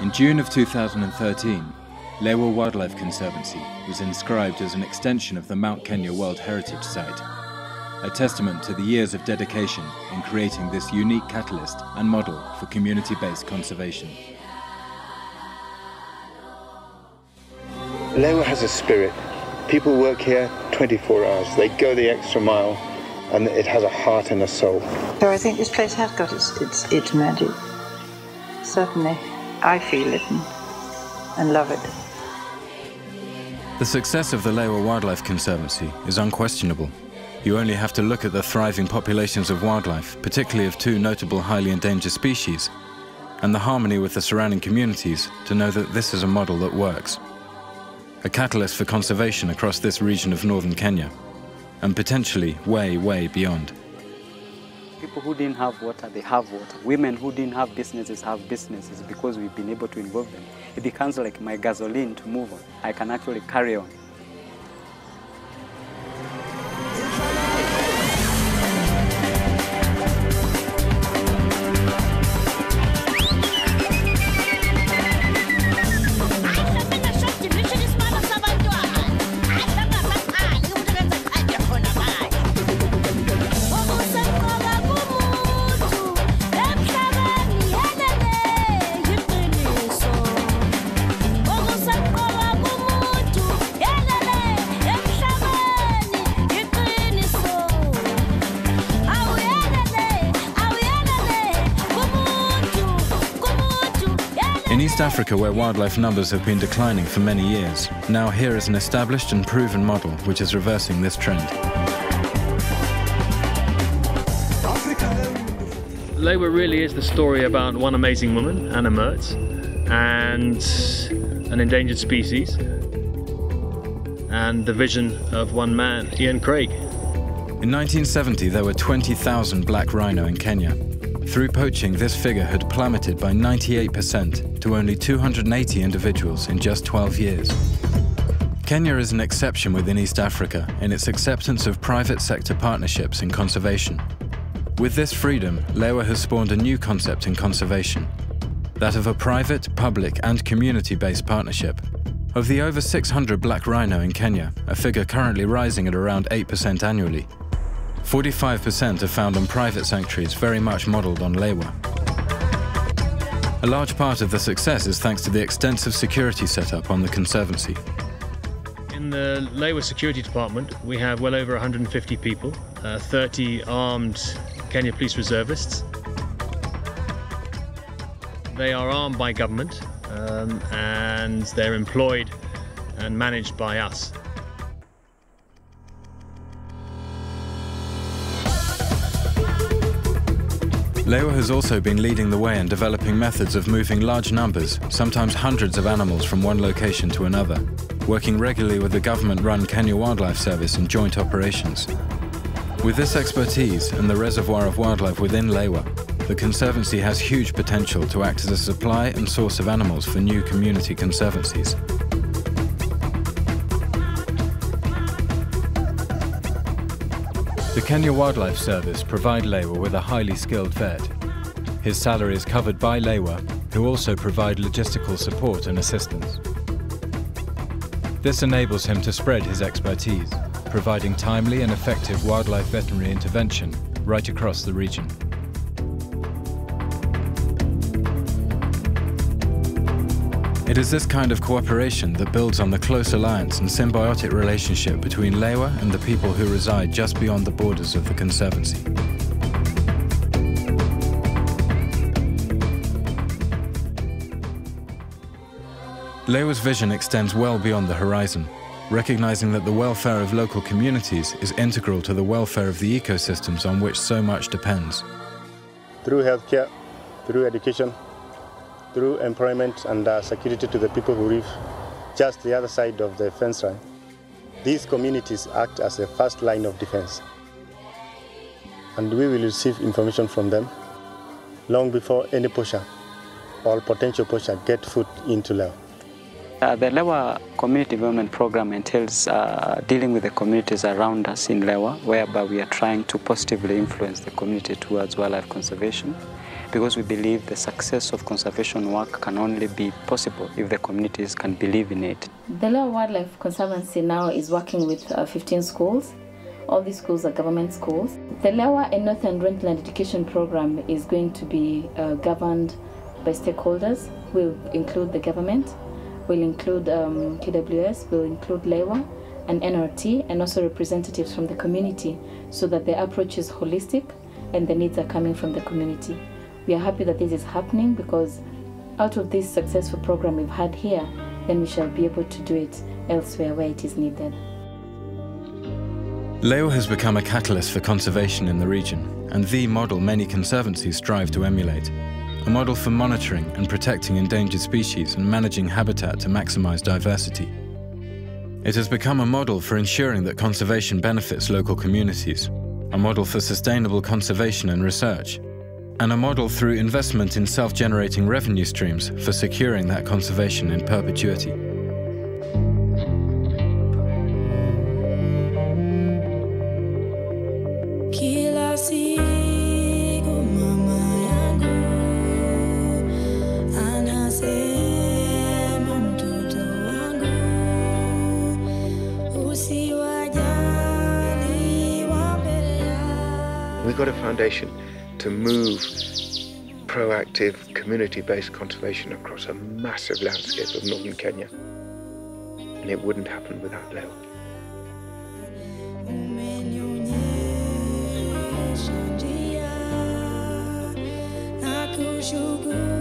In June of 2013, Lewa Wildlife Conservancy was inscribed as an extension of the Mount Kenya World Heritage Site, a testament to the years of dedication in creating this unique catalyst and model for community-based conservation. Lewa has a spirit. People work here 24 hours. They go the extra mile, and it has a heart and a soul. So I think this place has got its, its, its magic. Certainly, I feel it and, and love it. The success of the Lewa Wildlife Conservancy is unquestionable. You only have to look at the thriving populations of wildlife, particularly of two notable highly endangered species, and the harmony with the surrounding communities to know that this is a model that works. A catalyst for conservation across this region of northern Kenya, and potentially way, way beyond. People who didn't have water, they have water. Women who didn't have businesses have businesses because we've been able to involve them. It becomes like my gasoline to move on. I can actually carry on. In East Africa, where wildlife numbers have been declining for many years, now here is an established and proven model which is reversing this trend. Lewa really is the story about one amazing woman, Anna Merz, and an endangered species, and the vision of one man, Ian Craig. In 1970, there were 20,000 black rhino in Kenya. Through poaching, this figure had plummeted by 98% to only 280 individuals in just 12 years. Kenya is an exception within East Africa in its acceptance of private sector partnerships in conservation. With this freedom, Lewa has spawned a new concept in conservation, that of a private, public and community-based partnership. Of the over 600 black rhino in Kenya, a figure currently rising at around 8% annually, 45% are found on private sanctuaries very much modelled on Lewa. A large part of the success is thanks to the extensive security setup on the Conservancy. In the Lewa Security Department, we have well over 150 people, uh, 30 armed Kenya Police Reservists. They are armed by government um, and they're employed and managed by us. Lewa has also been leading the way in developing methods of moving large numbers, sometimes hundreds of animals from one location to another, working regularly with the government-run Kenya Wildlife Service in joint operations. With this expertise and the reservoir of wildlife within Lewa, the Conservancy has huge potential to act as a supply and source of animals for new community conservancies. The Kenya Wildlife Service provide Lewa with a highly skilled vet. His salary is covered by Lewa, who also provide logistical support and assistance. This enables him to spread his expertise, providing timely and effective wildlife veterinary intervention right across the region. It is this kind of cooperation that builds on the close alliance and symbiotic relationship between Lewa and the people who reside just beyond the borders of the Conservancy. Lewa's vision extends well beyond the horizon, recognizing that the welfare of local communities is integral to the welfare of the ecosystems on which so much depends. Through healthcare, through education, through employment and uh, security to the people who live just the other side of the fence line. These communities act as a first line of defense. And we will receive information from them long before any poacher or potential poacher get foot into Lewa. Uh, the Lewa Community Development Program entails uh, dealing with the communities around us in Lewa, whereby we are trying to positively influence the community towards wildlife conservation because we believe the success of conservation work can only be possible if the communities can believe in it. The Lewa Wildlife Conservancy now is working with uh, 15 schools. All these schools are government schools. The Lewa and Northern Rangeland Education Program is going to be uh, governed by stakeholders. We'll include the government, we'll include um, KWS, we'll include Lewa and NRT, and also representatives from the community so that the approach is holistic and the needs are coming from the community. We are happy that this is happening because out of this successful program we've had here, then we shall be able to do it elsewhere where it is needed. Lewa has become a catalyst for conservation in the region and the model many conservancies strive to emulate. A model for monitoring and protecting endangered species and managing habitat to maximize diversity. It has become a model for ensuring that conservation benefits local communities, a model for sustainable conservation and research, and a model through investment in self-generating revenue streams for securing that conservation in perpetuity. Kila siku mama yangu anasema mtoto wangu usiwajali wa mbele yako. We've got a foundation to move proactive community based conservation across a massive landscape of northern Kenya. And it wouldn't happen without Lewa. Kushukuru